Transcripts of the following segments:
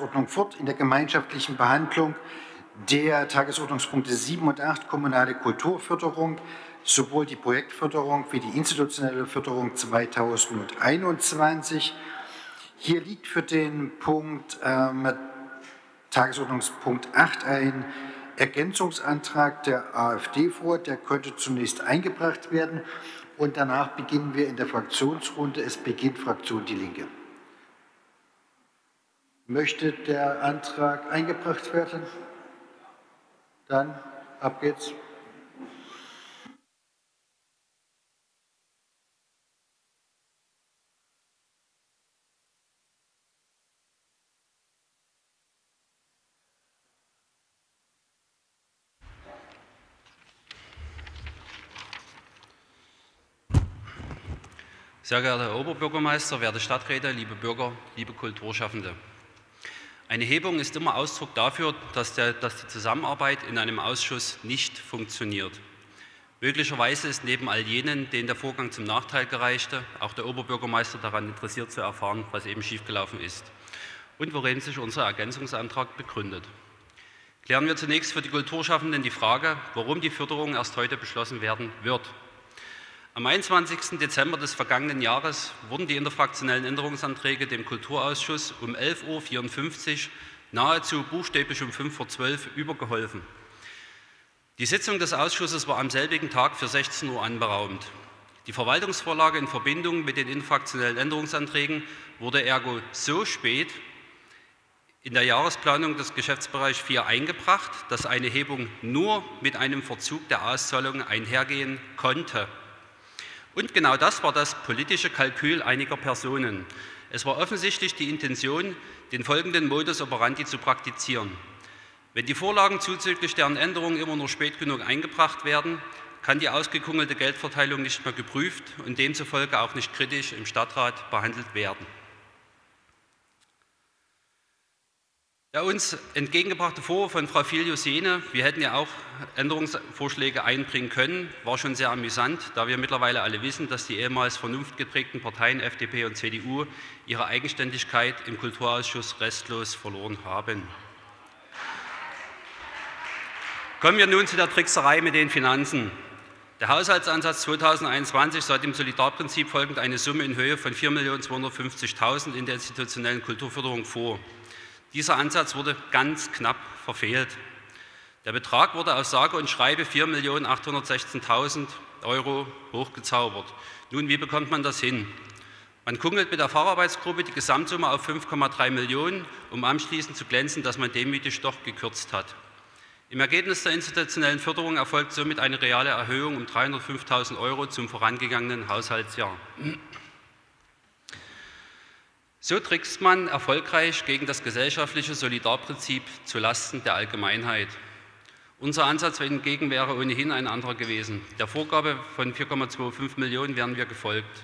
Ordnung fort in der gemeinschaftlichen Behandlung der Tagesordnungspunkte 7 und 8 kommunale Kulturförderung, sowohl die Projektförderung wie die institutionelle Förderung 2021. Hier liegt für den Punkt ähm, Tagesordnungspunkt 8 ein Ergänzungsantrag der AfD vor. Der könnte zunächst eingebracht werden und danach beginnen wir in der Fraktionsrunde. Es beginnt Fraktion Die Linke. Möchte der Antrag eingebracht werden? Dann ab geht's. Sehr geehrter Herr Oberbürgermeister, werte Stadträte, liebe Bürger, liebe Kulturschaffende. Eine Hebung ist immer Ausdruck dafür, dass, der, dass die Zusammenarbeit in einem Ausschuss nicht funktioniert. Möglicherweise ist neben all jenen, denen der Vorgang zum Nachteil gereichte, auch der Oberbürgermeister daran interessiert zu erfahren, was eben schiefgelaufen ist und worin sich unser Ergänzungsantrag begründet. Klären wir zunächst für die Kulturschaffenden die Frage, warum die Förderung erst heute beschlossen werden wird. Am 21. Dezember des vergangenen Jahres wurden die interfraktionellen Änderungsanträge dem Kulturausschuss um 11.54 Uhr nahezu buchstäblich um 5 vor 12 Uhr übergeholfen. Die Sitzung des Ausschusses war am selbigen Tag für 16 Uhr anberaumt. Die Verwaltungsvorlage in Verbindung mit den infraktionellen Änderungsanträgen wurde ergo so spät in der Jahresplanung des Geschäftsbereichs 4 eingebracht, dass eine Hebung nur mit einem Verzug der Auszahlung einhergehen konnte. Und genau das war das politische Kalkül einiger Personen. Es war offensichtlich die Intention, den folgenden Modus operandi zu praktizieren. Wenn die Vorlagen zuzüglich deren Änderungen immer nur spät genug eingebracht werden, kann die ausgekungelte Geldverteilung nicht mehr geprüft und demzufolge auch nicht kritisch im Stadtrat behandelt werden. Der uns entgegengebrachte Vorwurf von Frau Filius-Sehne, wir hätten ja auch Änderungsvorschläge einbringen können, war schon sehr amüsant, da wir mittlerweile alle wissen, dass die ehemals vernunftgeprägten Parteien FDP und CDU ihre Eigenständigkeit im Kulturausschuss restlos verloren haben. Kommen wir nun zu der Trickserei mit den Finanzen. Der Haushaltsansatz 2021 sah dem Solidarprinzip folgend eine Summe in Höhe von 4.250.000 in der institutionellen Kulturförderung vor. Dieser Ansatz wurde ganz knapp verfehlt. Der Betrag wurde aus sage und schreibe 4.816.000 Euro hochgezaubert. Nun, wie bekommt man das hin? Man kungelt mit der Facharbeitsgruppe die Gesamtsumme auf 5,3 Millionen, um anschließend zu glänzen, dass man demütig doch gekürzt hat. Im Ergebnis der institutionellen Förderung erfolgt somit eine reale Erhöhung um 305.000 Euro zum vorangegangenen Haushaltsjahr. So trickst man erfolgreich gegen das gesellschaftliche Solidarprinzip zulasten der Allgemeinheit. Unser Ansatz hingegen wäre ohnehin ein anderer gewesen. Der Vorgabe von 4,25 Millionen wären wir gefolgt.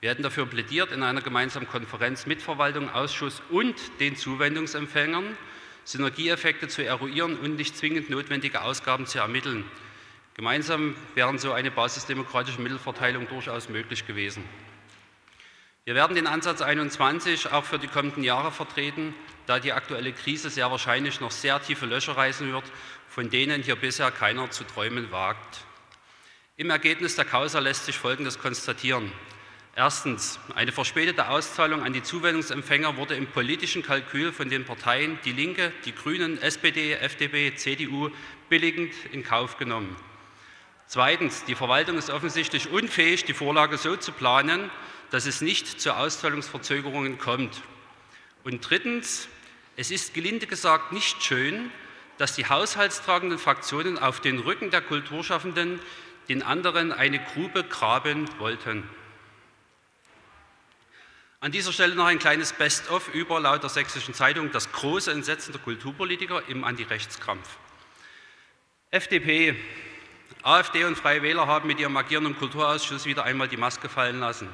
Wir hätten dafür plädiert, in einer gemeinsamen Konferenz mit Verwaltung, Ausschuss und den Zuwendungsempfängern Synergieeffekte zu eruieren und nicht zwingend notwendige Ausgaben zu ermitteln. Gemeinsam wären so eine basisdemokratische Mittelverteilung durchaus möglich gewesen. Wir werden den Ansatz 21 auch für die kommenden Jahre vertreten, da die aktuelle Krise sehr wahrscheinlich noch sehr tiefe Löcher reißen wird, von denen hier bisher keiner zu träumen wagt. Im Ergebnis der Causa lässt sich Folgendes konstatieren. Erstens, eine verspätete Auszahlung an die Zuwendungsempfänger wurde im politischen Kalkül von den Parteien Die Linke, die Grünen, SPD, FDP, CDU billigend in Kauf genommen. Zweitens, die Verwaltung ist offensichtlich unfähig, die Vorlage so zu planen, dass es nicht zu Auszahlungsverzögerungen kommt. Und drittens, es ist gelinde gesagt nicht schön, dass die haushaltstragenden Fraktionen auf den Rücken der Kulturschaffenden den anderen eine Grube graben wollten. An dieser Stelle noch ein kleines Best-of über laut der Sächsischen Zeitung das große Entsetzen der Kulturpolitiker im Antirechtskampf. FDP, AfD und Freie Wähler haben mit ihrem Agieren im Kulturausschuss wieder einmal die Maske fallen lassen.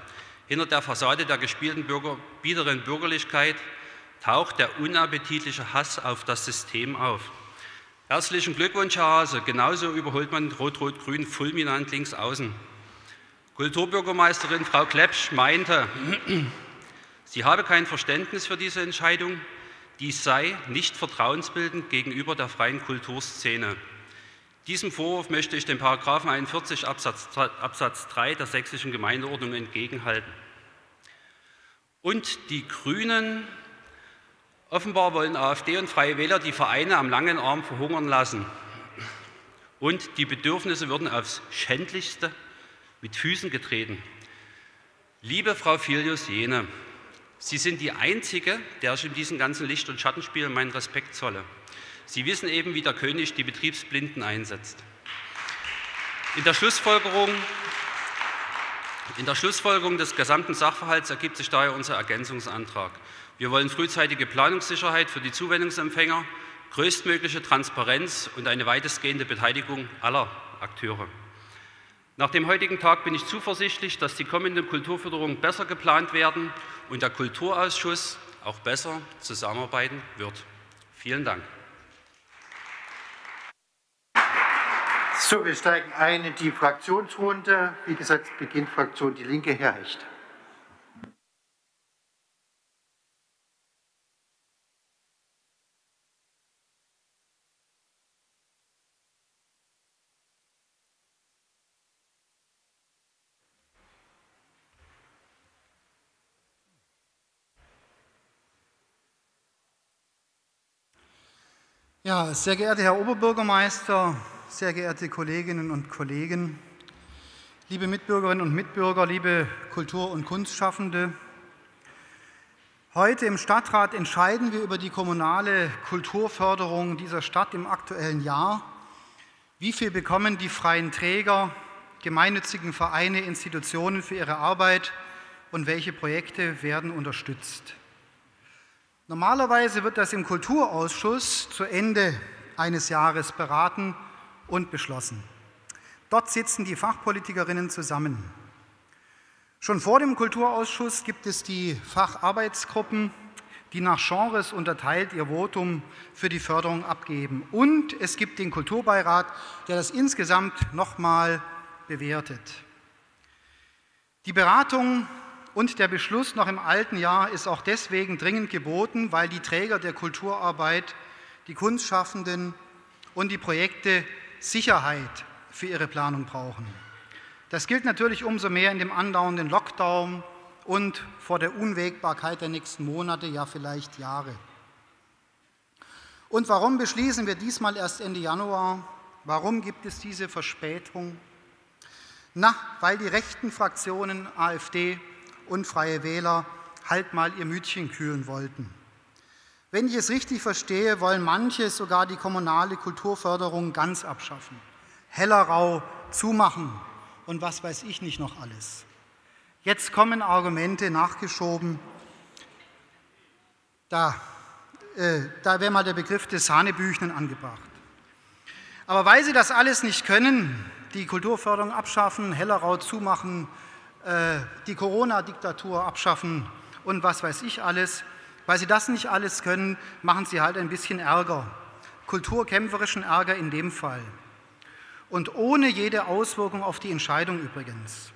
Hinter der Fassade der gespielten Bürger, biederen Bürgerlichkeit taucht der unappetitliche Hass auf das System auf. Herzlichen Glückwunsch, Herr Hase. Genauso überholt man Rot-Rot-Grün fulminant links außen. Kulturbürgermeisterin Frau Klepsch meinte, sie habe kein Verständnis für diese Entscheidung. Dies sei nicht vertrauensbildend gegenüber der freien Kulturszene. Diesem Vorwurf möchte ich den Paragraphen 41 Absatz, Absatz 3 der sächsischen Gemeindeordnung entgegenhalten. Und die Grünen, offenbar wollen AfD und Freie Wähler die Vereine am langen Arm verhungern lassen. Und die Bedürfnisse würden aufs Schändlichste mit Füßen getreten. Liebe Frau Filius-Jene, Sie sind die Einzige, der ich in diesem ganzen Licht- und Schattenspiel meinen Respekt zolle. Sie wissen eben, wie der König die Betriebsblinden einsetzt. In der Schlussfolgerung, in der Schlussfolgerung des gesamten Sachverhalts ergibt sich daher unser Ergänzungsantrag. Wir wollen frühzeitige Planungssicherheit für die Zuwendungsempfänger, größtmögliche Transparenz und eine weitestgehende Beteiligung aller Akteure. Nach dem heutigen Tag bin ich zuversichtlich, dass die kommende Kulturförderung besser geplant werden und der Kulturausschuss auch besser zusammenarbeiten wird. Vielen Dank. So, wir steigen ein in die Fraktionsrunde. Wie gesagt, beginnt Fraktion Die Linke, Herr Hecht. Ja, sehr geehrter Herr Oberbürgermeister, sehr geehrte Kolleginnen und Kollegen, liebe Mitbürgerinnen und Mitbürger, liebe Kultur- und Kunstschaffende. Heute im Stadtrat entscheiden wir über die kommunale Kulturförderung dieser Stadt im aktuellen Jahr. Wie viel bekommen die freien Träger, gemeinnützigen Vereine, Institutionen für ihre Arbeit und welche Projekte werden unterstützt? Normalerweise wird das im Kulturausschuss zu Ende eines Jahres beraten und beschlossen. Dort sitzen die Fachpolitikerinnen zusammen. Schon vor dem Kulturausschuss gibt es die Facharbeitsgruppen, die nach Genres unterteilt ihr Votum für die Förderung abgeben. Und es gibt den Kulturbeirat, der das insgesamt nochmal bewertet. Die Beratung und der Beschluss noch im alten Jahr ist auch deswegen dringend geboten, weil die Träger der Kulturarbeit, die Kunstschaffenden und die Projekte Sicherheit für ihre Planung brauchen. Das gilt natürlich umso mehr in dem andauernden Lockdown und vor der Unwägbarkeit der nächsten Monate, ja vielleicht Jahre. Und warum beschließen wir diesmal erst Ende Januar? Warum gibt es diese Verspätung? Na, weil die rechten Fraktionen AfD, und Freie Wähler halt mal ihr Mütchen kühlen wollten. Wenn ich es richtig verstehe, wollen manche sogar die kommunale Kulturförderung ganz abschaffen, Hellerau zumachen und was weiß ich nicht noch alles. Jetzt kommen Argumente nachgeschoben. Da, äh, da wäre mal der Begriff des Sahnebüchnen angebracht. Aber weil sie das alles nicht können, die Kulturförderung abschaffen, Hellerau zumachen, äh, die Corona-Diktatur abschaffen und was weiß ich alles. Weil sie das nicht alles können, machen sie halt ein bisschen Ärger, kulturkämpferischen Ärger in dem Fall. Und ohne jede Auswirkung auf die Entscheidung übrigens.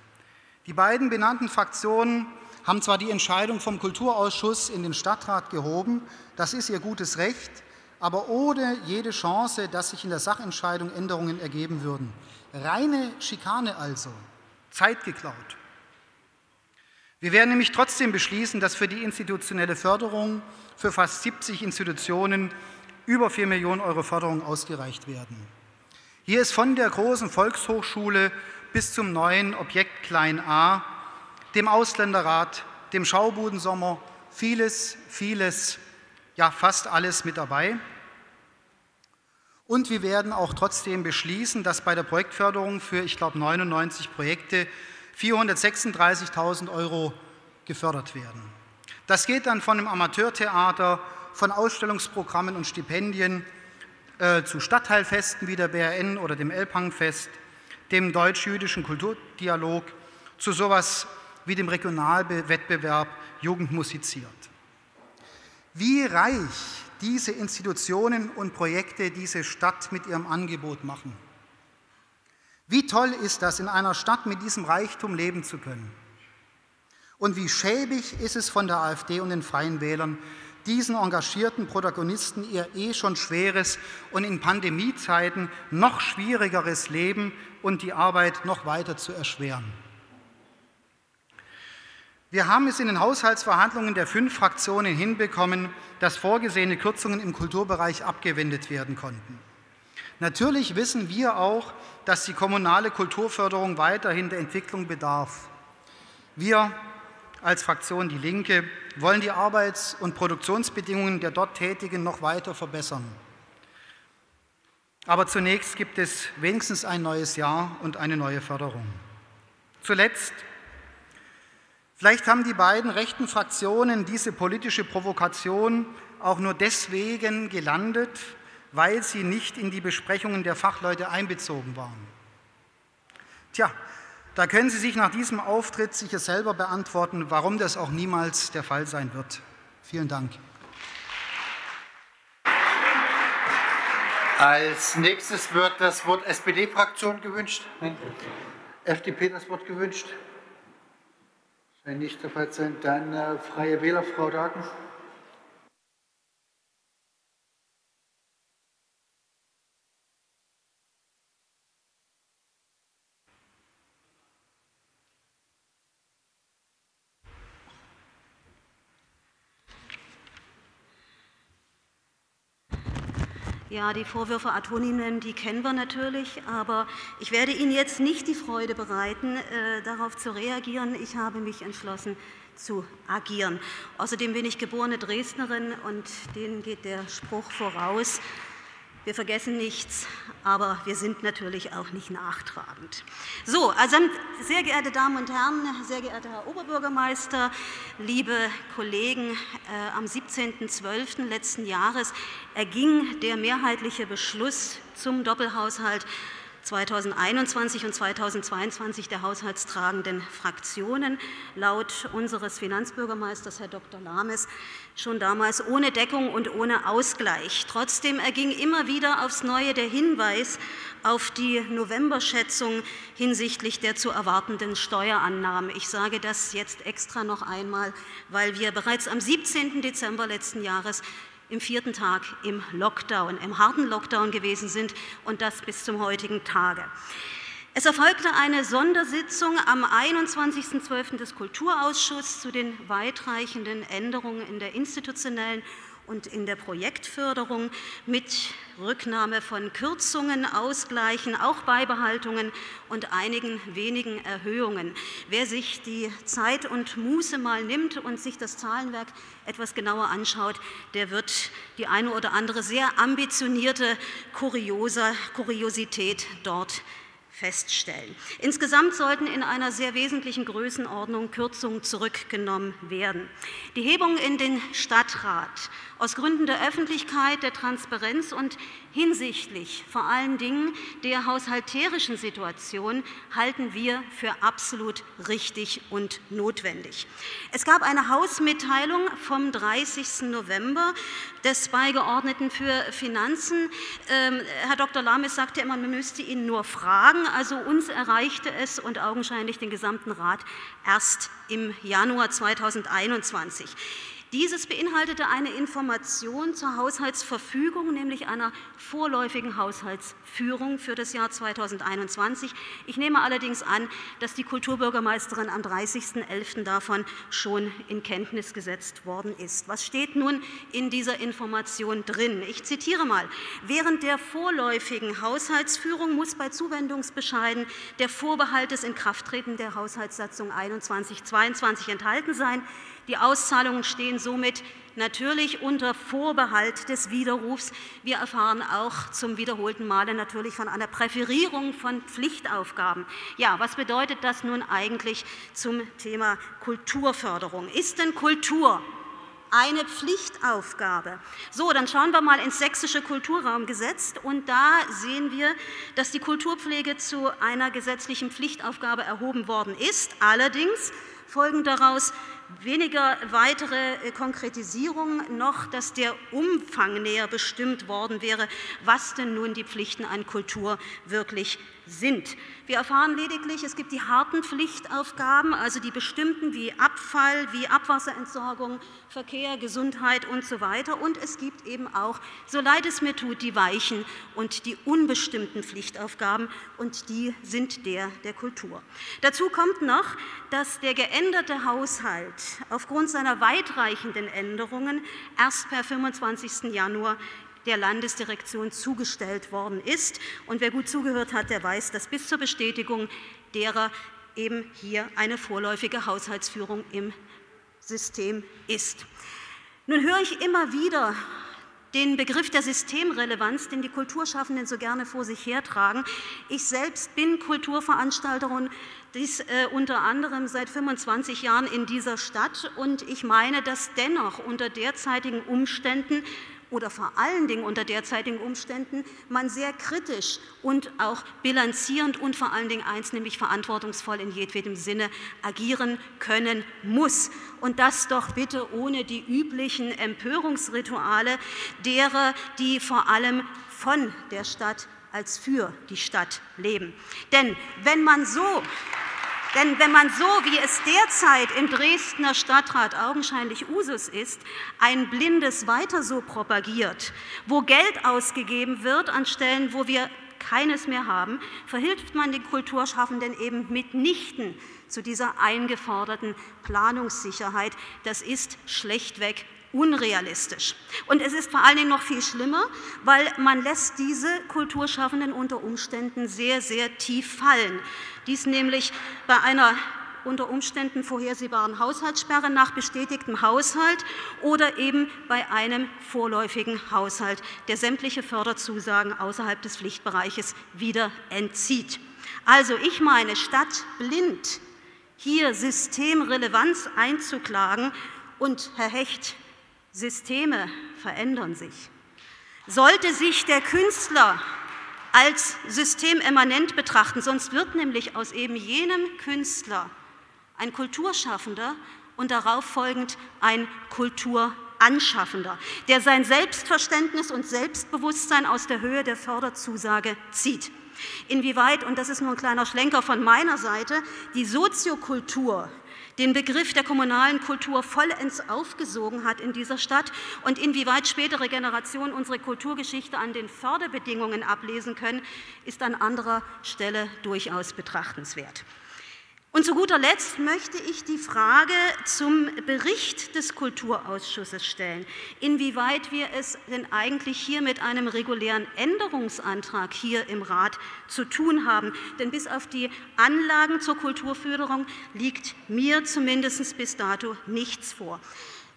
Die beiden benannten Fraktionen haben zwar die Entscheidung vom Kulturausschuss in den Stadtrat gehoben, das ist ihr gutes Recht, aber ohne jede Chance, dass sich in der Sachentscheidung Änderungen ergeben würden. Reine Schikane also, Zeit geklaut. Wir werden nämlich trotzdem beschließen, dass für die institutionelle Förderung für fast 70 Institutionen über 4 Millionen Euro Förderung ausgereicht werden. Hier ist von der großen Volkshochschule bis zum neuen Objekt Klein A, dem Ausländerrat, dem Schaubudensommer vieles, vieles, ja fast alles mit dabei. Und wir werden auch trotzdem beschließen, dass bei der Projektförderung für, ich glaube, 99 Projekte 436.000 Euro gefördert werden. Das geht dann von dem Amateurtheater, von Ausstellungsprogrammen und Stipendien äh, zu Stadtteilfesten wie der BRN oder dem Elbhangfest, dem deutsch-jüdischen Kulturdialog, zu sowas wie dem Regionalwettbewerb Jugend musiziert. Wie reich diese Institutionen und Projekte diese Stadt mit ihrem Angebot machen. Wie toll ist das, in einer Stadt mit diesem Reichtum leben zu können. Und wie schäbig ist es von der AfD und den Freien Wählern, diesen engagierten Protagonisten ihr eh schon schweres und in Pandemiezeiten noch schwierigeres Leben und die Arbeit noch weiter zu erschweren. Wir haben es in den Haushaltsverhandlungen der fünf Fraktionen hinbekommen, dass vorgesehene Kürzungen im Kulturbereich abgewendet werden konnten. Natürlich wissen wir auch, dass die kommunale Kulturförderung weiterhin der Entwicklung bedarf. Wir als Fraktion Die Linke wollen die Arbeits- und Produktionsbedingungen der dort Tätigen noch weiter verbessern. Aber zunächst gibt es wenigstens ein neues Jahr und eine neue Förderung. Zuletzt, vielleicht haben die beiden rechten Fraktionen diese politische Provokation auch nur deswegen gelandet, weil sie nicht in die Besprechungen der Fachleute einbezogen waren. Tja, da können Sie sich nach diesem Auftritt sicher selber beantworten, warum das auch niemals der Fall sein wird. Vielen Dank. Als nächstes wird das Wort SPD-Fraktion gewünscht. Nein. FDP das Wort gewünscht. Scheint nicht der Fall sein. Dann äh, Freie Wähler, Frau Dagen. Ja, die Vorwürfe ad hominem, die kennen wir natürlich, aber ich werde Ihnen jetzt nicht die Freude bereiten, äh, darauf zu reagieren. Ich habe mich entschlossen zu agieren. Außerdem bin ich geborene Dresdnerin und denen geht der Spruch voraus, wir vergessen nichts, aber wir sind natürlich auch nicht nachtragend. So, also sehr geehrte Damen und Herren, sehr geehrter Herr Oberbürgermeister, liebe Kollegen, äh, am 17.12. letzten Jahres erging der mehrheitliche Beschluss zum Doppelhaushalt 2021 und 2022 der haushaltstragenden Fraktionen laut unseres Finanzbürgermeisters, Herr Dr. Lames, schon damals ohne Deckung und ohne Ausgleich. Trotzdem erging immer wieder aufs Neue der Hinweis auf die Novemberschätzung hinsichtlich der zu erwartenden Steuerannahmen. Ich sage das jetzt extra noch einmal, weil wir bereits am 17. Dezember letzten Jahres im vierten Tag im Lockdown, im harten Lockdown gewesen sind und das bis zum heutigen Tage. Es erfolgte eine Sondersitzung am 21.12. des Kulturausschusses zu den weitreichenden Änderungen in der institutionellen und in der Projektförderung mit Rücknahme von Kürzungen, Ausgleichen, auch Beibehaltungen und einigen wenigen Erhöhungen. Wer sich die Zeit und Muße mal nimmt und sich das Zahlenwerk etwas genauer anschaut, der wird die eine oder andere sehr ambitionierte Kuriosität dort feststellen. Insgesamt sollten in einer sehr wesentlichen Größenordnung Kürzungen zurückgenommen werden. Die Hebung in den Stadtrat aus Gründen der Öffentlichkeit, der Transparenz und hinsichtlich vor allen Dingen der haushalterischen Situation halten wir für absolut richtig und notwendig. Es gab eine Hausmitteilung vom 30. November des Beigeordneten für Finanzen. Ähm, Herr Dr. Lames sagte immer, man müsste ihn nur fragen. Also uns erreichte es und augenscheinlich den gesamten Rat erst im Januar 2021. Dieses beinhaltete eine Information zur Haushaltsverfügung, nämlich einer vorläufigen Haushaltsführung für das Jahr 2021. Ich nehme allerdings an, dass die Kulturbürgermeisterin am 30.11. davon schon in Kenntnis gesetzt worden ist. Was steht nun in dieser Information drin? Ich zitiere mal. Während der vorläufigen Haushaltsführung muss bei Zuwendungsbescheiden der Vorbehalt des Inkrafttreten der Haushaltssatzung 21-22 enthalten sein. Die Auszahlungen stehen somit natürlich unter Vorbehalt des Widerrufs. Wir erfahren auch zum wiederholten Male natürlich von einer Präferierung von Pflichtaufgaben. Ja, was bedeutet das nun eigentlich zum Thema Kulturförderung? Ist denn Kultur eine Pflichtaufgabe. So, dann schauen wir mal ins sächsische Kulturraumgesetz und da sehen wir, dass die Kulturpflege zu einer gesetzlichen Pflichtaufgabe erhoben worden ist. Allerdings folgen daraus weniger weitere äh, Konkretisierungen noch, dass der Umfang näher bestimmt worden wäre, was denn nun die Pflichten an Kultur wirklich sind. Wir erfahren lediglich, es gibt die harten Pflichtaufgaben, also die bestimmten wie Abfall, wie Abwasserentsorgung, Verkehr, Gesundheit und so weiter. Und es gibt eben auch, so leid es mir tut, die weichen und die unbestimmten Pflichtaufgaben und die sind der der Kultur. Dazu kommt noch, dass der geänderte Haushalt aufgrund seiner weitreichenden Änderungen erst per 25. Januar der Landesdirektion zugestellt worden ist. Und wer gut zugehört hat, der weiß, dass bis zur Bestätigung derer eben hier eine vorläufige Haushaltsführung im System ist. Nun höre ich immer wieder den Begriff der Systemrelevanz, den die Kulturschaffenden so gerne vor sich hertragen. Ich selbst bin Kulturveranstalterin, dies äh, unter anderem seit 25 Jahren in dieser Stadt und ich meine, dass dennoch unter derzeitigen Umständen oder vor allen Dingen unter derzeitigen Umständen man sehr kritisch und auch bilanzierend und vor allen Dingen eins, nämlich verantwortungsvoll in jedwedem Sinne agieren können muss. Und das doch bitte ohne die üblichen Empörungsrituale derer, die vor allem von der Stadt als für die Stadt leben. Denn wenn man so denn wenn man so, wie es derzeit im Dresdner Stadtrat augenscheinlich Usus ist, ein blindes Weiter so propagiert, wo Geld ausgegeben wird an Stellen, wo wir keines mehr haben, verhilft man den Kulturschaffenden eben mitnichten zu dieser eingeforderten Planungssicherheit. Das ist schlechtweg unrealistisch. Und es ist vor allen Dingen noch viel schlimmer, weil man lässt diese Kulturschaffenden unter Umständen sehr, sehr tief fallen. Dies nämlich bei einer unter Umständen vorhersehbaren Haushaltssperre nach bestätigtem Haushalt oder eben bei einem vorläufigen Haushalt, der sämtliche Förderzusagen außerhalb des Pflichtbereiches wieder entzieht. Also ich meine, statt blind hier Systemrelevanz einzuklagen und Herr Hecht, Systeme verändern sich. Sollte sich der Künstler als systemimmanent betrachten, sonst wird nämlich aus eben jenem Künstler ein Kulturschaffender und darauf folgend ein Kulturanschaffender, der sein Selbstverständnis und Selbstbewusstsein aus der Höhe der Förderzusage zieht. Inwieweit, und das ist nur ein kleiner Schlenker von meiner Seite, die Soziokultur den Begriff der kommunalen Kultur vollends aufgesogen hat in dieser Stadt und inwieweit spätere Generationen unsere Kulturgeschichte an den Förderbedingungen ablesen können, ist an anderer Stelle durchaus betrachtenswert. Und zu guter Letzt möchte ich die Frage zum Bericht des Kulturausschusses stellen, inwieweit wir es denn eigentlich hier mit einem regulären Änderungsantrag hier im Rat zu tun haben. Denn bis auf die Anlagen zur Kulturförderung liegt mir zumindest bis dato nichts vor.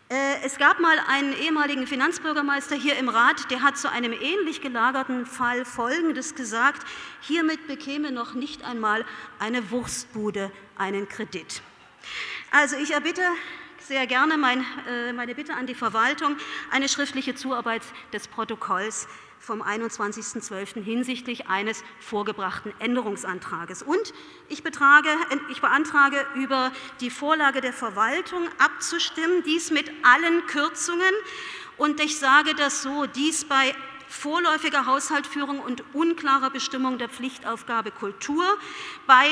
Äh, es gab mal einen ehemaligen Finanzbürgermeister hier im Rat, der hat zu einem ähnlich gelagerten Fall Folgendes gesagt. Hiermit bekäme noch nicht einmal eine Wurstbude einen Kredit. Also ich erbitte sehr gerne äh, meine Bitte an die Verwaltung, eine schriftliche Zuarbeit des Protokolls vom 21.12. hinsichtlich eines vorgebrachten Änderungsantrages. Und ich, betrage, ich beantrage, über die Vorlage der Verwaltung abzustimmen, dies mit allen Kürzungen. Und ich sage das so, dies bei vorläufiger Haushaltführung und unklarer Bestimmung der Pflichtaufgabe Kultur, bei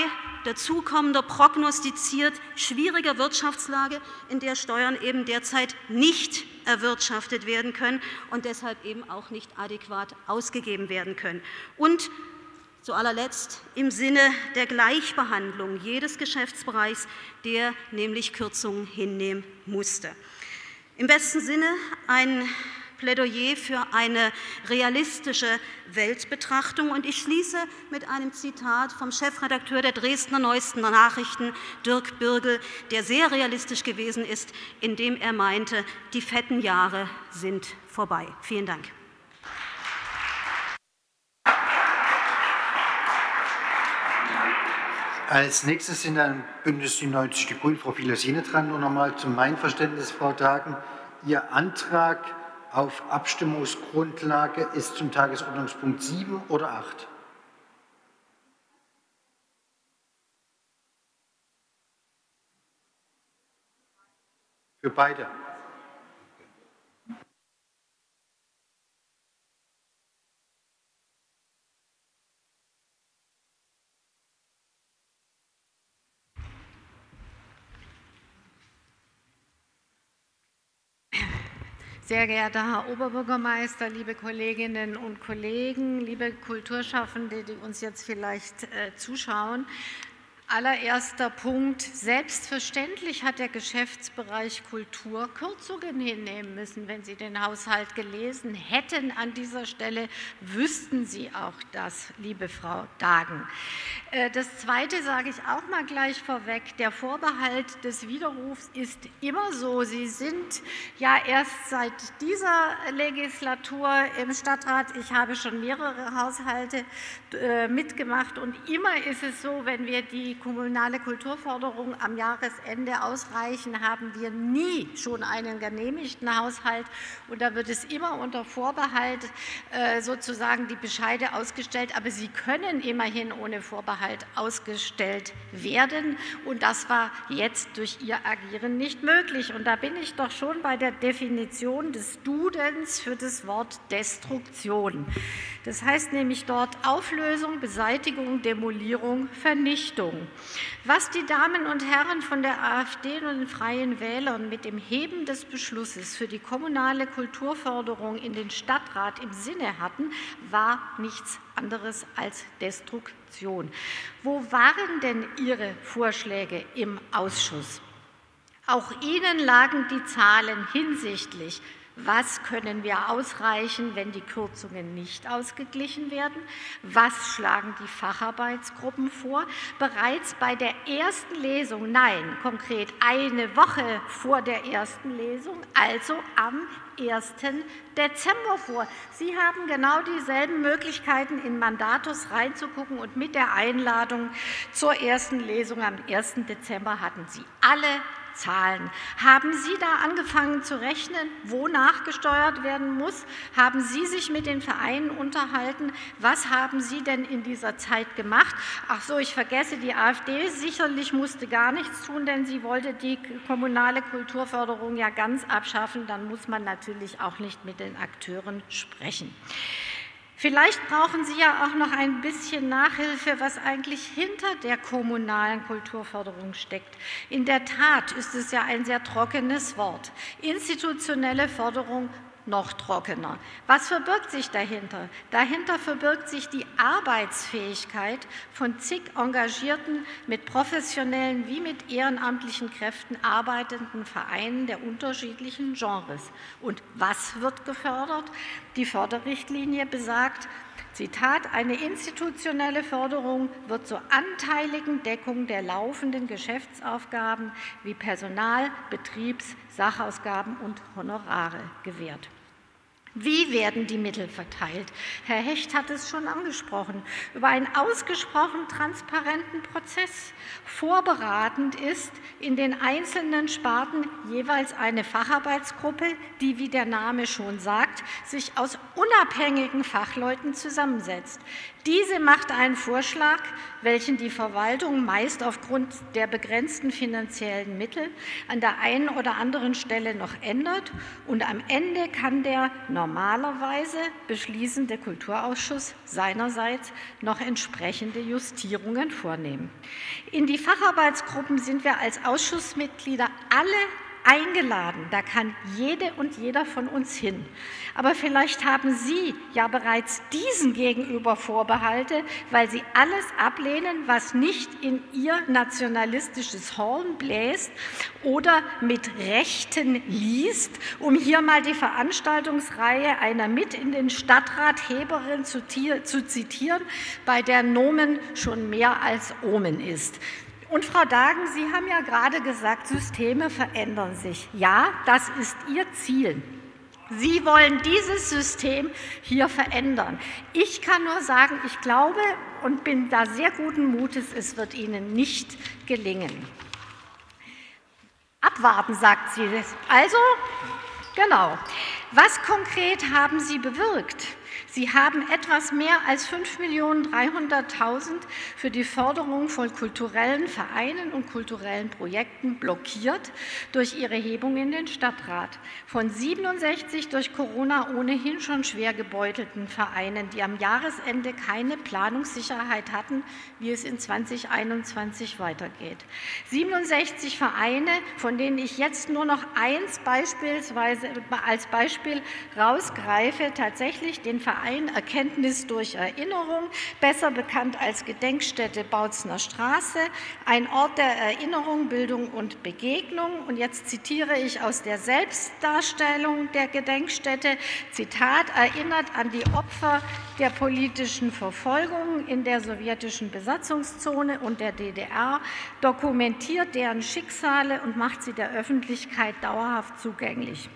dazukommender prognostiziert schwieriger Wirtschaftslage, in der Steuern eben derzeit nicht erwirtschaftet werden können und deshalb eben auch nicht adäquat ausgegeben werden können. Und zu allerletzt im Sinne der Gleichbehandlung jedes Geschäftsbereichs, der nämlich Kürzungen hinnehmen musste. Im besten Sinne ein Plädoyer für eine realistische Weltbetrachtung. Und ich schließe mit einem Zitat vom Chefredakteur der Dresdner Neuesten Nachrichten, Dirk Birgel, der sehr realistisch gewesen ist, indem er meinte, die fetten Jahre sind vorbei. Vielen Dank. Als nächstes sind dann Bündnis die 90 die Grünen, Frau Filasine dran. Nur nochmal zu meinem Verständnis, Frau Dagen. Ihr Antrag auf Abstimmungsgrundlage ist zum Tagesordnungspunkt 7 oder 8? Für beide. Sehr geehrter Herr Oberbürgermeister, liebe Kolleginnen und Kollegen, liebe Kulturschaffende, die uns jetzt vielleicht äh, zuschauen, Allererster Punkt. Selbstverständlich hat der Geschäftsbereich Kultur Kürzungen hinnehmen müssen. Wenn Sie den Haushalt gelesen hätten an dieser Stelle, wüssten Sie auch das, liebe Frau Dagen. Äh, das Zweite sage ich auch mal gleich vorweg. Der Vorbehalt des Widerrufs ist immer so. Sie sind ja erst seit dieser Legislatur im Stadtrat. Ich habe schon mehrere Haushalte äh, mitgemacht und immer ist es so, wenn wir die kommunale Kulturförderung am Jahresende ausreichen, haben wir nie schon einen genehmigten Haushalt. Und da wird es immer unter Vorbehalt äh, sozusagen die Bescheide ausgestellt. Aber sie können immerhin ohne Vorbehalt ausgestellt werden. Und das war jetzt durch ihr Agieren nicht möglich. Und da bin ich doch schon bei der Definition des Dudens für das Wort Destruktion. Das heißt nämlich dort Auflösung, Beseitigung, Demolierung, Vernichtung. Was die Damen und Herren von der AfD und den Freien Wählern mit dem Heben des Beschlusses für die kommunale Kulturförderung in den Stadtrat im Sinne hatten, war nichts anderes als Destruktion. Wo waren denn Ihre Vorschläge im Ausschuss? Auch Ihnen lagen die Zahlen hinsichtlich was können wir ausreichen, wenn die Kürzungen nicht ausgeglichen werden? Was schlagen die Facharbeitsgruppen vor? Bereits bei der ersten Lesung, nein, konkret eine Woche vor der ersten Lesung, also am 1. Dezember vor. Sie haben genau dieselben Möglichkeiten, in Mandatus reinzugucken und mit der Einladung zur ersten Lesung am 1. Dezember hatten Sie alle Zahlen. Haben Sie da angefangen zu rechnen, wo nachgesteuert werden muss? Haben Sie sich mit den Vereinen unterhalten? Was haben Sie denn in dieser Zeit gemacht? Ach so, ich vergesse, die AfD sicherlich musste gar nichts tun, denn sie wollte die kommunale Kulturförderung ja ganz abschaffen. Dann muss man natürlich auch nicht mit den Akteuren sprechen. Vielleicht brauchen Sie ja auch noch ein bisschen Nachhilfe, was eigentlich hinter der kommunalen Kulturförderung steckt. In der Tat ist es ja ein sehr trockenes Wort. Institutionelle Förderung noch trockener. Was verbirgt sich dahinter? Dahinter verbirgt sich die Arbeitsfähigkeit von zig engagierten, mit professionellen wie mit ehrenamtlichen Kräften arbeitenden Vereinen der unterschiedlichen Genres. Und was wird gefördert? Die Förderrichtlinie besagt, Zitat, eine institutionelle Förderung wird zur anteiligen Deckung der laufenden Geschäftsaufgaben wie Personal, Betriebs-, Sachausgaben und Honorare gewährt. Wie werden die Mittel verteilt? Herr Hecht hat es schon angesprochen, über einen ausgesprochen transparenten Prozess. Vorberatend ist in den einzelnen Sparten jeweils eine Facharbeitsgruppe, die, wie der Name schon sagt, sich aus unabhängigen Fachleuten zusammensetzt. Diese macht einen Vorschlag, welchen die Verwaltung meist aufgrund der begrenzten finanziellen Mittel an der einen oder anderen Stelle noch ändert. Und am Ende kann der normalerweise beschließende Kulturausschuss seinerseits noch entsprechende Justierungen vornehmen. In die Facharbeitsgruppen sind wir als Ausschussmitglieder alle eingeladen. Da kann jede und jeder von uns hin. Aber vielleicht haben Sie ja bereits diesen gegenüber Vorbehalte, weil Sie alles ablehnen, was nicht in Ihr nationalistisches Horn bläst oder mit Rechten liest, um hier mal die Veranstaltungsreihe einer mit in den Stadtrat Heberin zu, zu zitieren, bei der Nomen schon mehr als Omen ist. Und Frau Dagen, Sie haben ja gerade gesagt, Systeme verändern sich. Ja, das ist Ihr Ziel. Sie wollen dieses System hier verändern. Ich kann nur sagen, ich glaube und bin da sehr guten Mutes, es wird Ihnen nicht gelingen. Abwarten, sagt sie. Also, genau. Was konkret haben Sie bewirkt? Sie haben etwas mehr als 5.300.000 für die Förderung von kulturellen Vereinen und kulturellen Projekten blockiert durch ihre Hebung in den Stadtrat. Von 67 durch Corona ohnehin schon schwer gebeutelten Vereinen, die am Jahresende keine Planungssicherheit hatten, wie es in 2021 weitergeht. 67 Vereine, von denen ich jetzt nur noch eins beispielsweise als Beispiel rausgreife, tatsächlich den Verein Erkenntnis durch Erinnerung, besser bekannt als Gedenkstätte Bautzner Straße, ein Ort der Erinnerung, Bildung und Begegnung. Und jetzt zitiere ich aus der Selbstdarstellung der Gedenkstätte, Zitat, erinnert an die Opfer der politischen Verfolgung in der sowjetischen Besatzungszone und der DDR, dokumentiert deren Schicksale und macht sie der Öffentlichkeit dauerhaft zugänglich.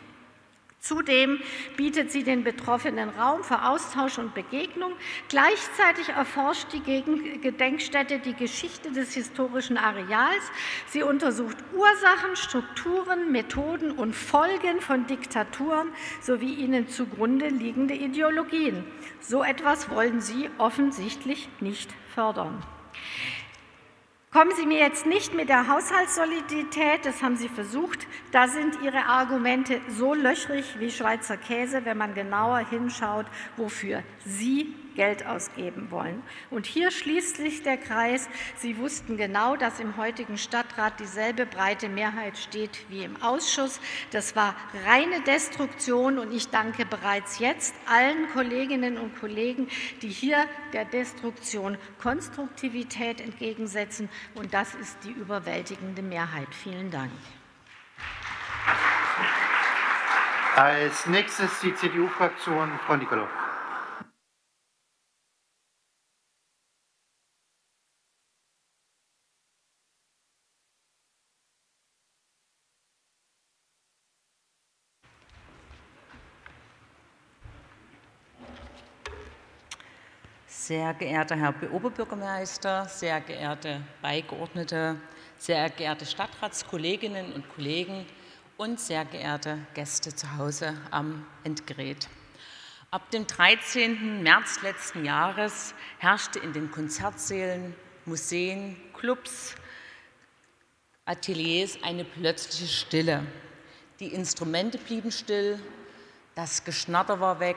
Zudem bietet sie den Betroffenen Raum für Austausch und Begegnung. Gleichzeitig erforscht die Gedenkstätte die Geschichte des historischen Areals. Sie untersucht Ursachen, Strukturen, Methoden und Folgen von Diktaturen sowie ihnen zugrunde liegende Ideologien. So etwas wollen Sie offensichtlich nicht fördern. Kommen Sie mir jetzt nicht mit der Haushaltssolidität, das haben Sie versucht. Da sind Ihre Argumente so löchrig wie Schweizer Käse, wenn man genauer hinschaut, wofür Sie Geld ausgeben wollen. Und hier schließt sich der Kreis. Sie wussten genau, dass im heutigen Stadtrat dieselbe breite Mehrheit steht wie im Ausschuss. Das war reine Destruktion und ich danke bereits jetzt allen Kolleginnen und Kollegen, die hier der Destruktion Konstruktivität entgegensetzen. Und das ist die überwältigende Mehrheit. Vielen Dank. Als nächstes die CDU-Fraktion, Frau Nikolaus. Sehr geehrter Herr Oberbürgermeister, sehr geehrte Beigeordnete, sehr geehrte Stadtratskolleginnen und Kollegen und sehr geehrte Gäste zu Hause am Endgerät. Ab dem 13. März letzten Jahres herrschte in den Konzertsälen, Museen, Clubs, Ateliers eine plötzliche Stille. Die Instrumente blieben still, das Geschnatter war weg,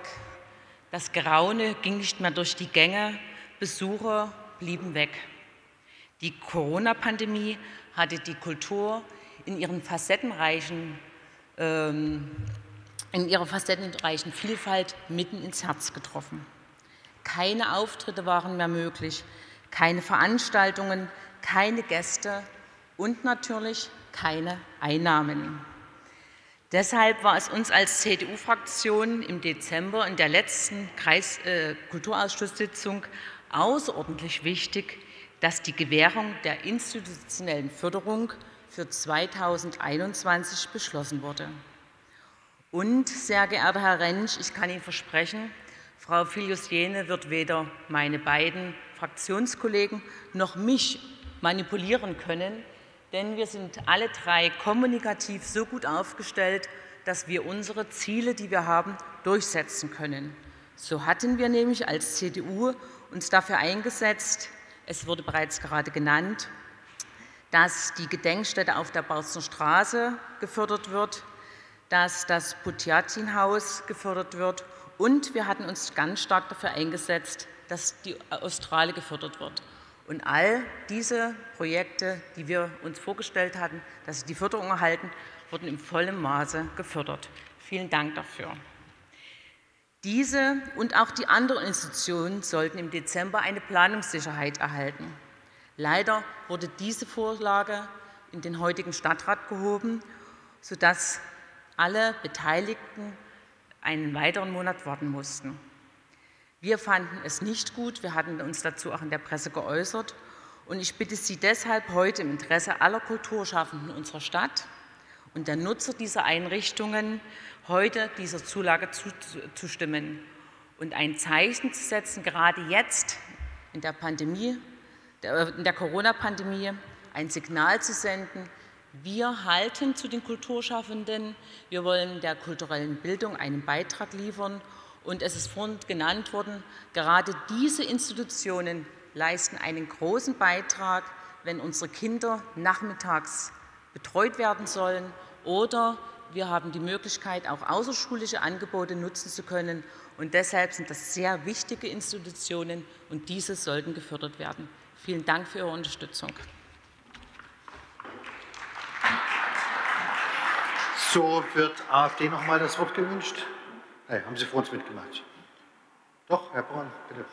das Geraune ging nicht mehr durch die Gänge, Besucher blieben weg. Die Corona-Pandemie hatte die Kultur in, ihren facettenreichen, ähm, in ihrer facettenreichen Vielfalt mitten ins Herz getroffen. Keine Auftritte waren mehr möglich, keine Veranstaltungen, keine Gäste und natürlich keine Einnahmen. Deshalb war es uns als CDU-Fraktion im Dezember in der letzten Kreis, äh, Kulturausschusssitzung außerordentlich wichtig, dass die Gewährung der institutionellen Förderung für 2021 beschlossen wurde. Und, sehr geehrter Herr Rentsch, ich kann Ihnen versprechen, Frau Filius-Jene wird weder meine beiden Fraktionskollegen noch mich manipulieren können, denn wir sind alle drei kommunikativ so gut aufgestellt, dass wir unsere Ziele, die wir haben, durchsetzen können. So hatten wir nämlich als CDU uns dafür eingesetzt, es wurde bereits gerade genannt, dass die Gedenkstätte auf der Barzner Straße gefördert wird, dass das Putjatin-Haus gefördert wird und wir hatten uns ganz stark dafür eingesetzt, dass die Australe gefördert wird. Und all diese Projekte, die wir uns vorgestellt hatten, dass sie die Förderung erhalten, wurden im vollen Maße gefördert. Vielen Dank dafür. Diese und auch die anderen Institutionen sollten im Dezember eine Planungssicherheit erhalten. Leider wurde diese Vorlage in den heutigen Stadtrat gehoben, sodass alle Beteiligten einen weiteren Monat warten mussten. Wir fanden es nicht gut. Wir hatten uns dazu auch in der Presse geäußert. Und ich bitte Sie deshalb heute im Interesse aller Kulturschaffenden unserer Stadt und der Nutzer dieser Einrichtungen heute dieser Zulage zuzustimmen und ein Zeichen zu setzen, gerade jetzt in der Pandemie, in der Corona-Pandemie, ein Signal zu senden, wir halten zu den Kulturschaffenden, wir wollen der kulturellen Bildung einen Beitrag liefern Und es ist vorhin genannt worden, gerade diese Institutionen leisten einen großen Beitrag, wenn unsere Kinder nachmittags betreut werden sollen oder wir haben die Möglichkeit, auch außerschulische Angebote nutzen zu können. Und deshalb sind das sehr wichtige Institutionen und diese sollten gefördert werden. Vielen Dank für Ihre Unterstützung. So wird AfD noch mal das Wort gewünscht. Hey, haben Sie vor uns mitgemacht? Doch, Herr Braun, bitte.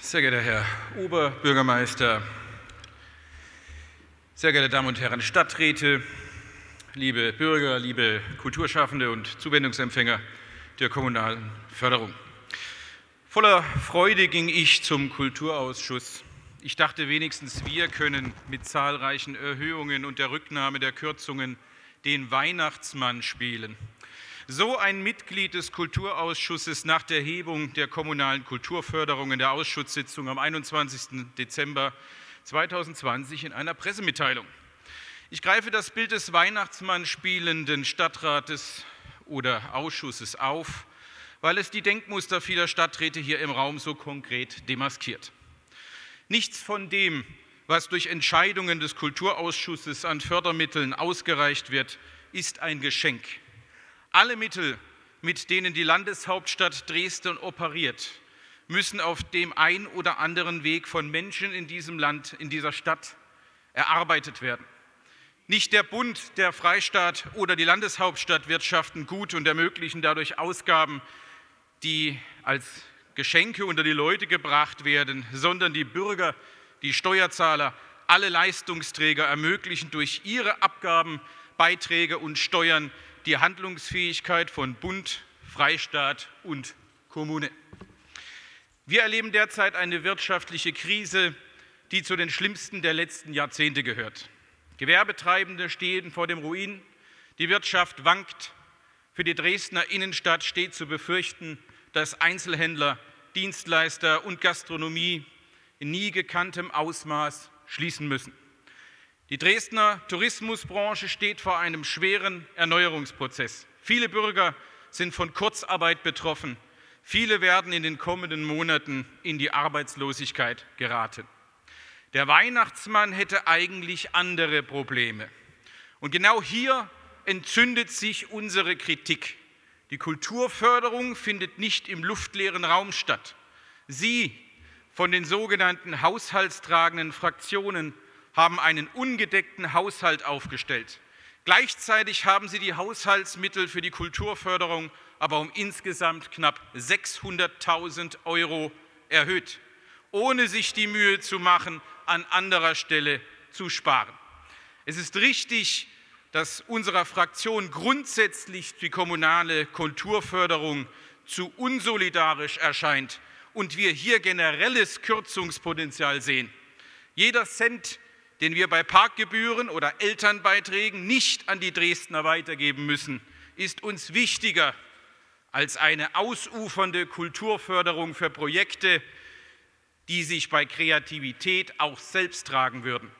Sehr geehrter Herr Oberbürgermeister, sehr geehrte Damen und Herren Stadträte, liebe Bürger, liebe Kulturschaffende und Zuwendungsempfänger der kommunalen Förderung. Voller Freude ging ich zum Kulturausschuss. Ich dachte wenigstens, wir können mit zahlreichen Erhöhungen und der Rücknahme der Kürzungen den Weihnachtsmann spielen. So ein Mitglied des Kulturausschusses nach der Hebung der kommunalen Kulturförderung in der Ausschusssitzung am 21. Dezember 2020 in einer Pressemitteilung. Ich greife das Bild des Weihnachtsmann spielenden Stadtrates oder Ausschusses auf, weil es die Denkmuster vieler Stadträte hier im Raum so konkret demaskiert. Nichts von dem, was durch Entscheidungen des Kulturausschusses an Fördermitteln ausgereicht wird, ist ein Geschenk. Alle Mittel, mit denen die Landeshauptstadt Dresden operiert, müssen auf dem ein oder anderen Weg von Menschen in diesem Land, in dieser Stadt erarbeitet werden. Nicht der Bund, der Freistaat oder die Landeshauptstadt wirtschaften gut und ermöglichen dadurch Ausgaben, die als Geschenke unter die Leute gebracht werden, sondern die Bürger, die Steuerzahler, alle Leistungsträger ermöglichen durch ihre Abgaben, Beiträge und Steuern die Handlungsfähigkeit von Bund, Freistaat und Kommune. Wir erleben derzeit eine wirtschaftliche Krise, die zu den schlimmsten der letzten Jahrzehnte gehört. Gewerbetreibende stehen vor dem Ruin, die Wirtschaft wankt. Für die Dresdner Innenstadt steht zu befürchten, dass Einzelhändler, Dienstleister und Gastronomie in nie gekanntem Ausmaß schließen müssen. Die Dresdner Tourismusbranche steht vor einem schweren Erneuerungsprozess. Viele Bürger sind von Kurzarbeit betroffen. Viele werden in den kommenden Monaten in die Arbeitslosigkeit geraten. Der Weihnachtsmann hätte eigentlich andere Probleme. Und genau hier entzündet sich unsere Kritik. Die Kulturförderung findet nicht im luftleeren Raum statt. Sie von den sogenannten haushaltstragenden Fraktionen haben einen ungedeckten Haushalt aufgestellt. Gleichzeitig haben sie die Haushaltsmittel für die Kulturförderung aber um insgesamt knapp 600.000 Euro erhöht, ohne sich die Mühe zu machen, an anderer Stelle zu sparen. Es ist richtig, dass unserer Fraktion grundsätzlich die kommunale Kulturförderung zu unsolidarisch erscheint und wir hier generelles Kürzungspotenzial sehen. Jeder Cent, den wir bei Parkgebühren oder Elternbeiträgen nicht an die Dresdner weitergeben müssen, ist uns wichtiger als eine ausufernde Kulturförderung für Projekte, die sich bei Kreativität auch selbst tragen würden.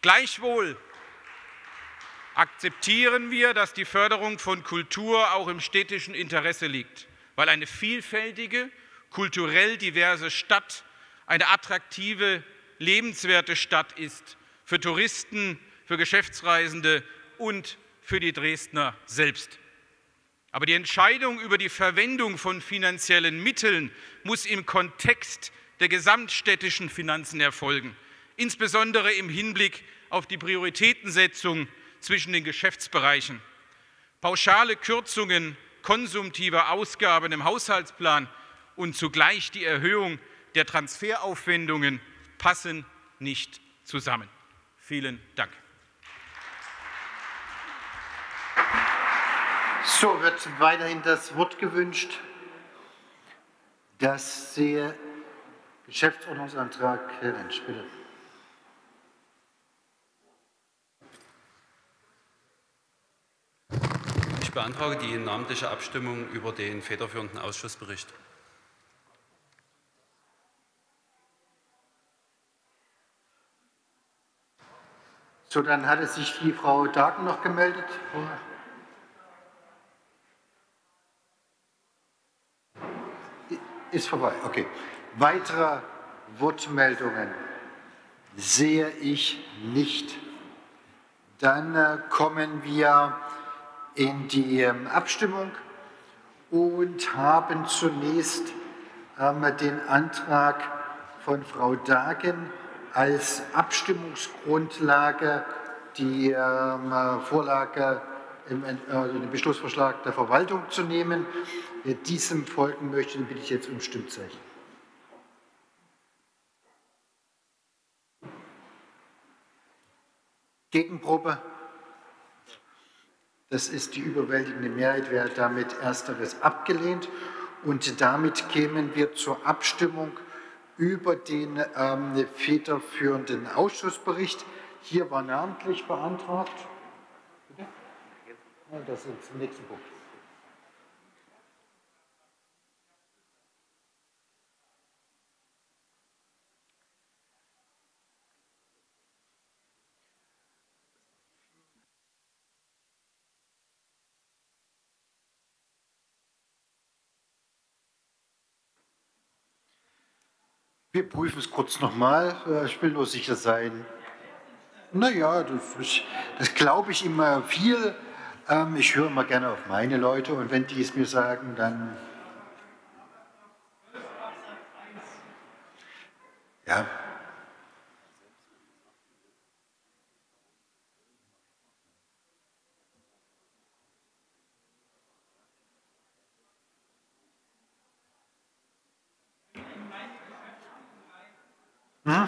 Gleichwohl akzeptieren wir, dass die Förderung von Kultur auch im städtischen Interesse liegt, weil eine vielfältige, kulturell diverse Stadt eine attraktive lebenswerte Stadt ist für Touristen, für Geschäftsreisende und für die Dresdner selbst. Aber die Entscheidung über die Verwendung von finanziellen Mitteln muss im Kontext der gesamtstädtischen Finanzen erfolgen, insbesondere im Hinblick auf die Prioritätensetzung zwischen den Geschäftsbereichen. Pauschale Kürzungen konsumtiver Ausgaben im Haushaltsplan und zugleich die Erhöhung der Transferaufwendungen passen nicht zusammen. Vielen Dank. So wird weiterhin das Wort gewünscht. Das sehe Geschäftsordnungsantrag Herr Rentsch, bitte. Ich beantrage die namentliche Abstimmung über den federführenden Ausschussbericht. So, dann hatte sich die Frau Dagen noch gemeldet. Ist vorbei, okay. Weitere Wortmeldungen sehe ich nicht. Dann äh, kommen wir in die ähm, Abstimmung und haben zunächst ähm, den Antrag von Frau Dagen als Abstimmungsgrundlage die ähm, Vorlage im, also den Beschlussvorschlag der Verwaltung zu nehmen. Wer diesem folgen möchte, den bitte ich jetzt um Stimmzeichen. Gegenprobe. Das ist die überwältigende Mehrheit, wäre damit ersteres abgelehnt. Und damit kämen wir zur Abstimmung über den ähm, federführenden Ausschussbericht. Hier war namentlich beantragt. Das ist zum nächsten Punkt. Wir prüfen es kurz nochmal. Äh, ich will nur sicher sein. Naja, das, das glaube ich immer viel. Ähm, ich höre immer gerne auf meine Leute und wenn die es mir sagen, dann. Ja, Hm?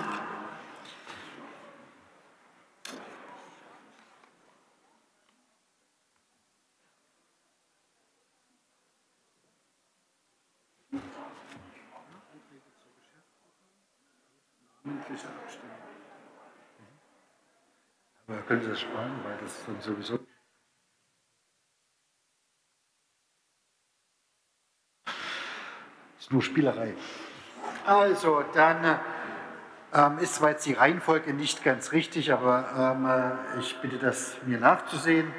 Aber können Sie das weil das dann sowieso. Ist nur Spielerei. Also, dann äh, ähm, ist zwar jetzt die Reihenfolge nicht ganz richtig, aber ähm, äh, ich bitte das mir nachzusehen.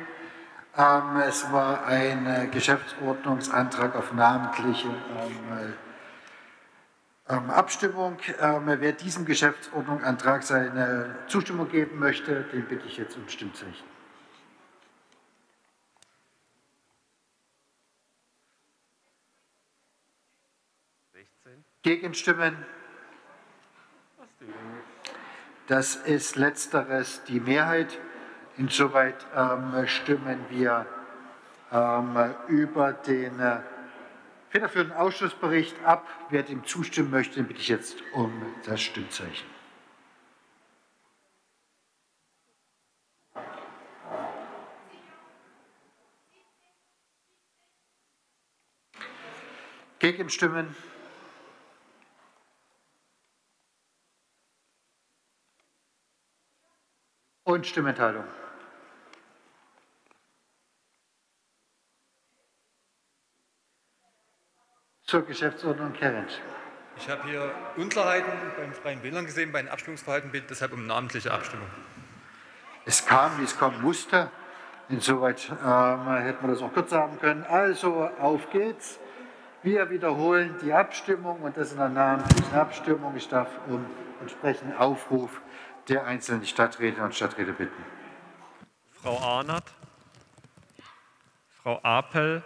Ähm, es war ein äh, Geschäftsordnungsantrag auf namentliche ähm, äh, ähm, Abstimmung. Ähm, wer diesem Geschäftsordnungsantrag seine Zustimmung geben möchte, den bitte ich jetzt um Stimmzeichen. Gegenstimmen das ist letzteres die Mehrheit. Insoweit ähm, stimmen wir ähm, über den äh, federführenden Ausschussbericht ab. Wer dem zustimmen möchte, bitte ich jetzt um das Stimmzeichen. Gegenstimmen. und Stimmenthaltung. Zur Geschäftsordnung Kerenc. Ich habe hier Unklarheiten beim Freien Wählern gesehen, bei den Abstimmungsverhalten, bitte deshalb um namentliche Abstimmung. Es kam, wie es kommen musste. Insoweit äh, hätten wir das auch kürzer haben können. Also, auf geht's. Wir wiederholen die Abstimmung und das in einer namentlichen Abstimmung. Ich darf um entsprechenden Aufruf der einzelnen Stadträte und Stadträte bitten. Frau Arnert, Frau Apel,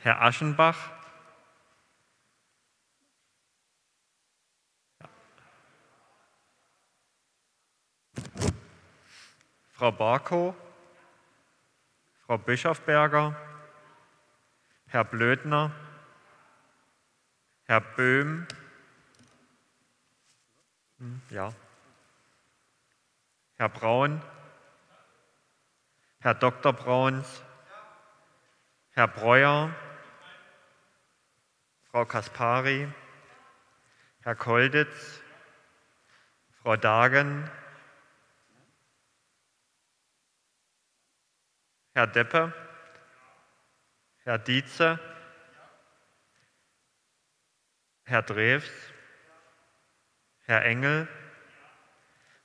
Herr Aschenbach, Frau Barkow, Frau Bischofberger, Herr Blödner, Herr Böhm, hm, ja, Herr Braun, Herr Dr. Brauns, Herr Breuer, Frau Kaspari, Herr Kolditz, Frau Dagen, Herr Deppe, Herr Dietze, Herr Drews, Herr Engel,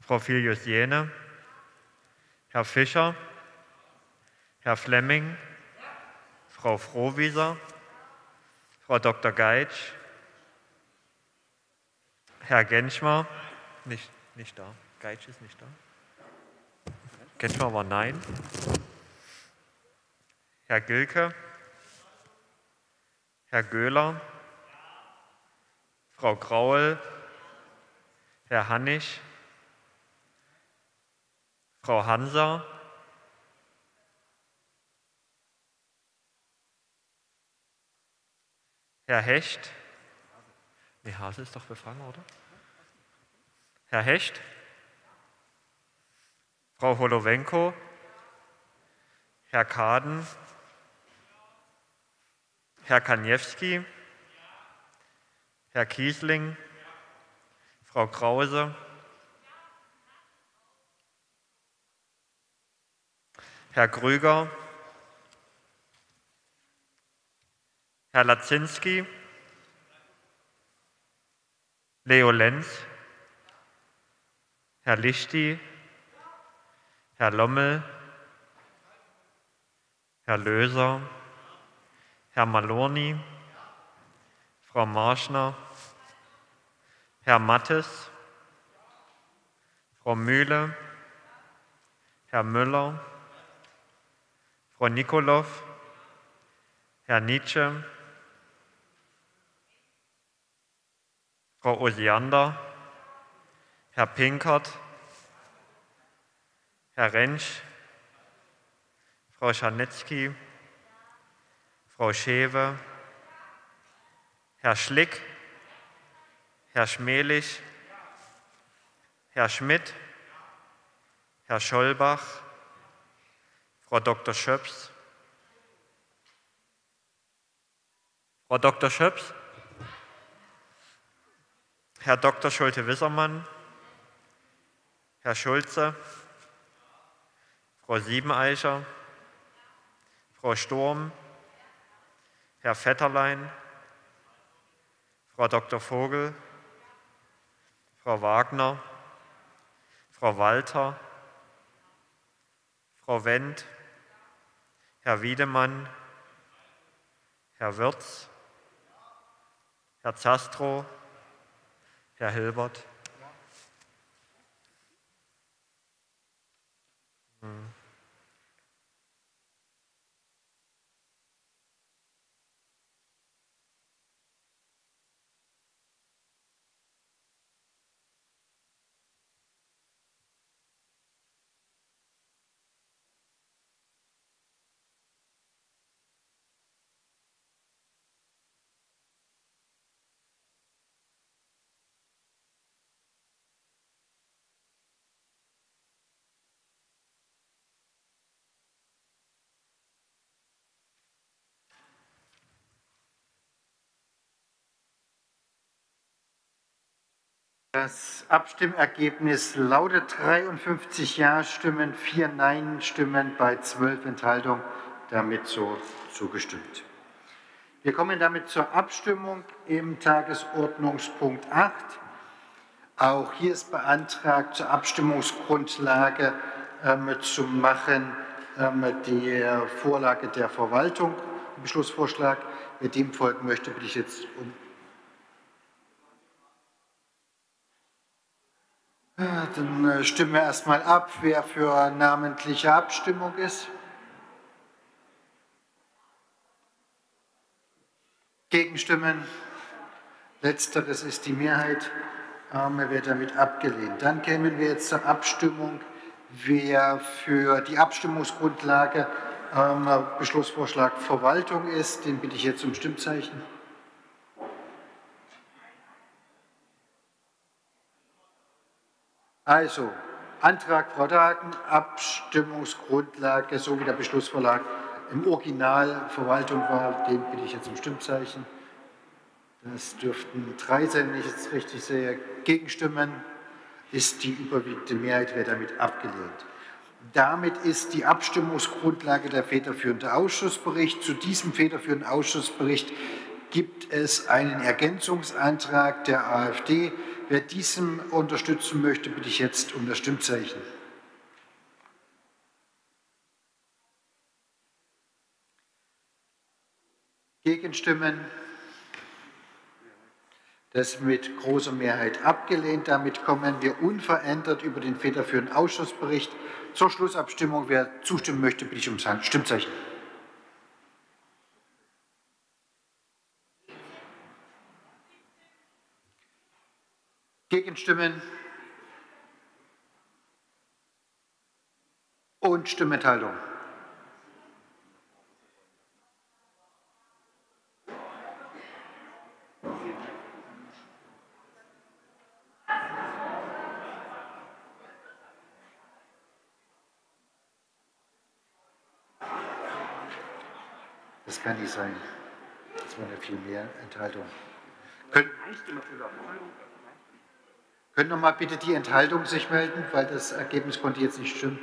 Frau Filius-Jene, Herr Fischer, Herr Flemming, Frau Frohwieser, Frau Dr. Geitsch, Herr Genschmer, nicht, nicht da, Geitsch ist nicht da. Genschmer war nein. Herr Gilke, Herr Göhler, Frau Graul, Herr Hannig, Frau Hanser, Herr Hecht, nee, Hase ist doch befangen, oder? Herr Hecht, Frau Holowenko, Herr Kaden, Herr Kaniewski, Herr Kiesling, Frau Krause, Herr Krüger, Herr Lazinski, Leo Lenz, Herr Lichti, Herr Lommel, Herr Löser, Herr Malorni, Frau Marschner, Herr Mattes, Frau Mühle, Herr Müller, Frau Nikolow, Herr Nietzsche, Frau Osiander, Herr Pinkert, Herr Rentsch, Frau Scharnetzky, Frau Schewe, Herr Schlick, Herr Schmelig, Herr Schmidt, Herr Schollbach, Frau Dr. Schöps, Frau Dr. Schöps, Herr Dr. Schulte-Wissermann, Herr Schulze, Frau Siebeneicher, Frau Sturm, Herr Vetterlein, Frau Dr. Vogel, Frau Wagner, Frau Walter, Frau Wendt, Herr Wiedemann, Herr Wirz, Herr Zastrow, Herr Hilbert. Das Abstimmergebnis lautet 53 Ja-Stimmen, 4 Nein-Stimmen bei 12 Enthaltungen. Damit so zugestimmt. Wir kommen damit zur Abstimmung im Tagesordnungspunkt 8. Auch hier ist beantragt, zur Abstimmungsgrundlage ähm, zu machen ähm, die Vorlage der Verwaltung, Beschlussvorschlag. Wer dem folgen möchte, bitte ich jetzt um Dann äh, stimmen wir erstmal ab, wer für namentliche Abstimmung ist. Gegenstimmen. Letzteres ist die Mehrheit. Ähm, wird damit abgelehnt. Dann kämen wir jetzt zur Abstimmung, wer für die Abstimmungsgrundlage ähm, Beschlussvorschlag Verwaltung ist. Den bitte ich jetzt um Stimmzeichen. Also, Antrag Frau Dagen, Abstimmungsgrundlage, so wie der Beschlussvorlag im Original Verwaltung war, den bitte ich jetzt um Stimmzeichen. Das dürften drei sein, wenn ich jetzt richtig sehe. Gegenstimmen ist die überwiegende Mehrheit, wird damit abgelehnt. Damit ist die Abstimmungsgrundlage der federführende Ausschussbericht. Zu diesem federführenden Ausschussbericht gibt es einen Ergänzungsantrag der AfD. Wer diesem unterstützen möchte, bitte ich jetzt um das Stimmzeichen. Gegenstimmen. Das mit großer Mehrheit abgelehnt. Damit kommen wir unverändert über den federführenden Ausschussbericht zur Schlussabstimmung. Wer zustimmen möchte, bitte ich um sein Stimmzeichen. Gegenstimmen und Stimmenthaltung. Das kann nicht sein. Das waren ja viel mehr Enthaltungen. Können, können nochmal bitte die Enthaltung sich melden, weil das Ergebnis konnte jetzt nicht stimmen.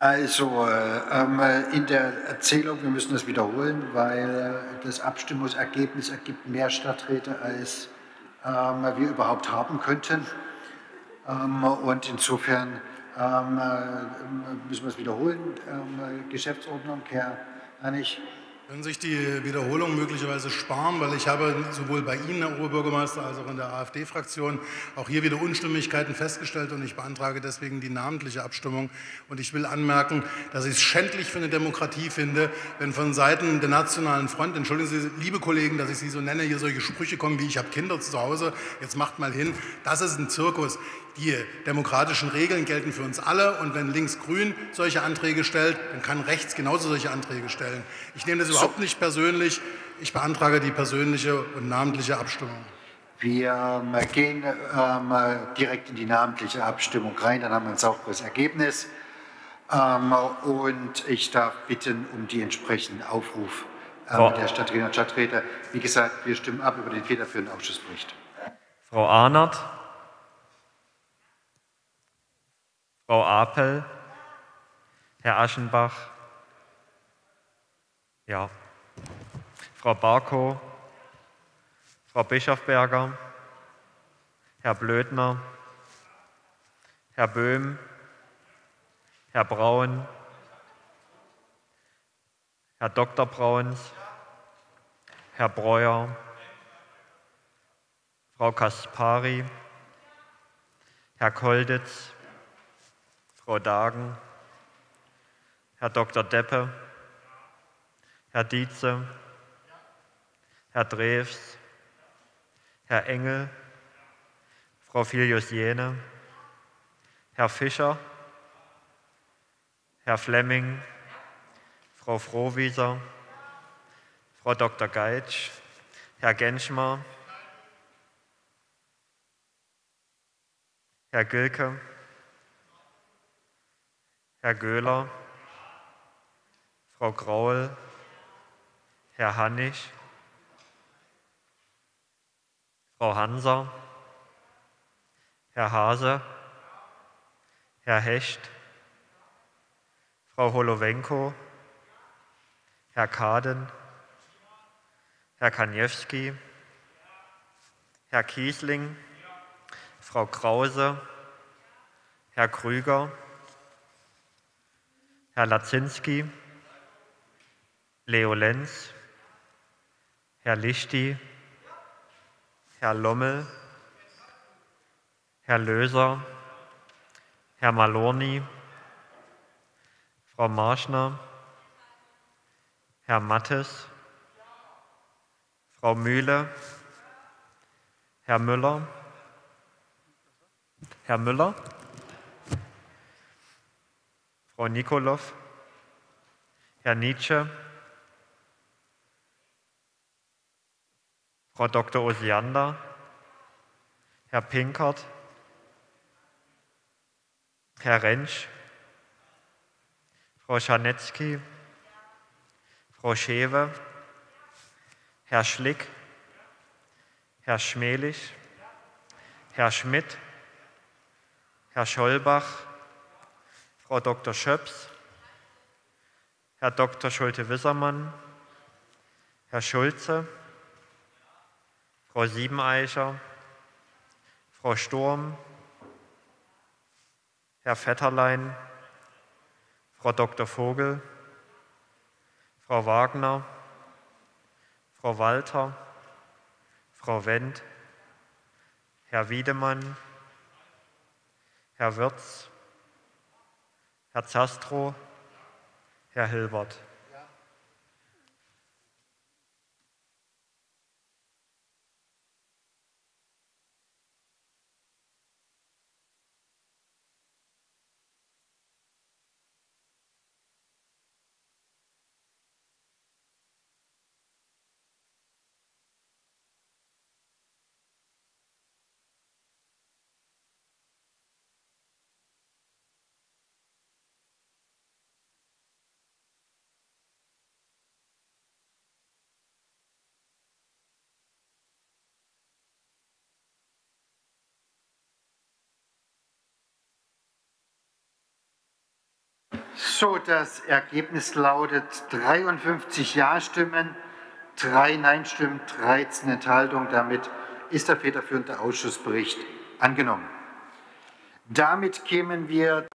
Also äh, ähm, in der Erzählung, wir müssen das wiederholen, weil äh, das Abstimmungsergebnis ergibt mehr Stadträte, als ähm, wir überhaupt haben könnten. Ähm, und insofern ähm, äh, müssen wir es wiederholen. Ähm, Geschäftsordnung, Herr Hannig. Können sich die Wiederholung möglicherweise sparen, weil ich habe sowohl bei Ihnen, Herr Oberbürgermeister, als auch in der AfD-Fraktion auch hier wieder Unstimmigkeiten festgestellt und ich beantrage deswegen die namentliche Abstimmung. Und ich will anmerken, dass ich es schändlich für eine Demokratie finde, wenn von Seiten der Nationalen Front, entschuldigen Sie, liebe Kollegen, dass ich Sie so nenne, hier solche Sprüche kommen wie ich habe Kinder zu Hause, jetzt macht mal hin. Das ist ein Zirkus. Die demokratischen Regeln gelten für uns alle und wenn links-grün solche Anträge stellt, dann kann rechts genauso solche Anträge stellen. Ich nehme das überhaupt nicht persönlich. Ich beantrage die persönliche und namentliche Abstimmung. Wir ähm, gehen ähm, direkt in die namentliche Abstimmung rein, dann haben wir ein sauberes Ergebnis. Ähm, und ich darf bitten um die entsprechenden Aufruf ähm, der Stadträte und Stadträte. Wie gesagt, wir stimmen ab über den federführenden Ausschussbericht. Frau Arnert. Frau Apel, Herr Aschenbach, ja, Frau Barkow, Frau Bischofberger, Herr Blödner, Herr Böhm, Herr Braun, Herr Dr. Brauns, Herr Breuer, Frau Kaspari, Herr Kolditz, Frau Dagen, Herr Dr. Deppe, Herr Dietze, Herr Drews, Herr Engel, Frau Filius-Jene, Herr Fischer, Herr Flemming, Frau Frohwieser, Frau Dr. Geitsch, Herr Genschmer, Herr Gilke, Herr Göhler, Frau Graul, Herr Hannig, Frau Hanser, Herr Hase, Herr Hecht, Frau Holowenko, Herr Kaden, Herr Kaniewski, Herr Kiesling, Frau Krause, Herr Krüger, Herr Lazinski, Leo Lenz, Herr Lichti, Herr Lommel, Herr Löser, Herr Malorni, Frau Marschner, Herr Mattes, Frau Mühle, Herr Müller, Herr Müller, Frau Nikolov, Herr Nietzsche, Frau Dr. Osiander, Herr Pinkert, Herr Rentsch, Frau Scharnetzky, Frau Schewe, Herr Schlick, Herr Schmelich, Herr Schmidt, Herr Schollbach, Frau Dr. Schöps, Herr Dr. Schulte-Wissermann, Herr Schulze, Frau Siebeneicher, Frau Sturm, Herr Vetterlein, Frau Dr. Vogel, Frau Wagner, Frau Walter, Frau Wendt, Herr Wiedemann, Herr Wirz, Herr Zastrow, Herr Hilbert. So, das Ergebnis lautet 53 Ja-Stimmen, 3 Nein-Stimmen, 13 Enthaltungen. Damit ist der federführende Ausschussbericht angenommen. Damit kämen wir